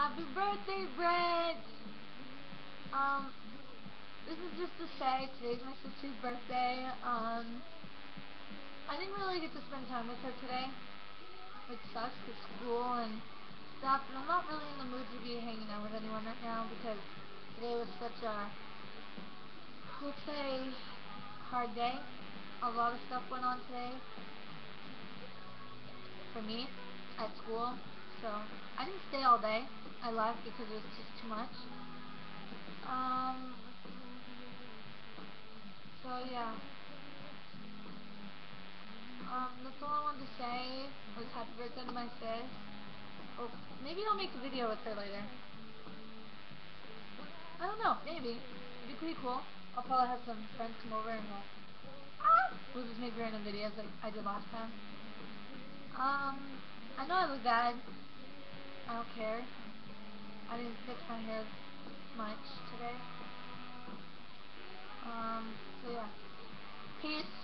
Happy birthday, Britt! Um, this is just to say, today's my sister's birthday. Um, I didn't really get to spend time with her today, which sucks because school and stuff, and I'm not really in the mood to be hanging out with anyone right now because today was such a, let's say, hard day. A lot of stuff went on today for me at school, so I didn't stay all day. I left because it was just too much. Um, so yeah. Um, that's all I wanted to say was happy birthday to my sis. Oh, maybe I'll make a video with her later. I don't know, maybe. It'd be pretty cool. I'll probably have some friends come over and we'll, ah, we'll just make random videos like I did last time. Um, I know I look bad. I don't care. I didn't fix my hair much today. Um, so yeah. Peace.